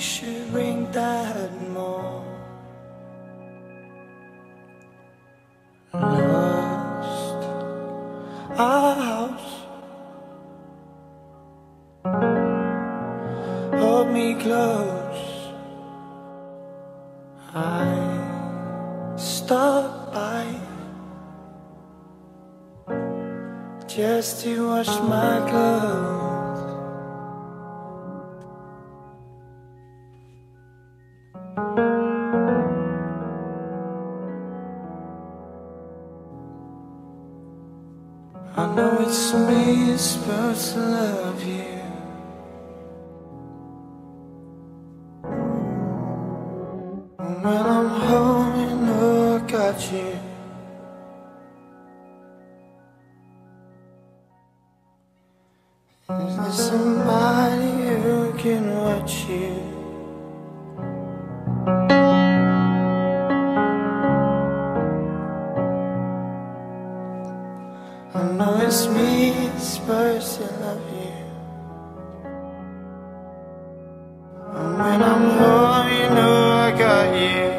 should ring that more. Lost our house. Hold me close. I stop by just to wash my clothes. I know it's me supposed to love you. When I'm home, you know I got you. Is there somebody who can watch you? I know it's me, it's first I love you. And when I'm home, you know I got you.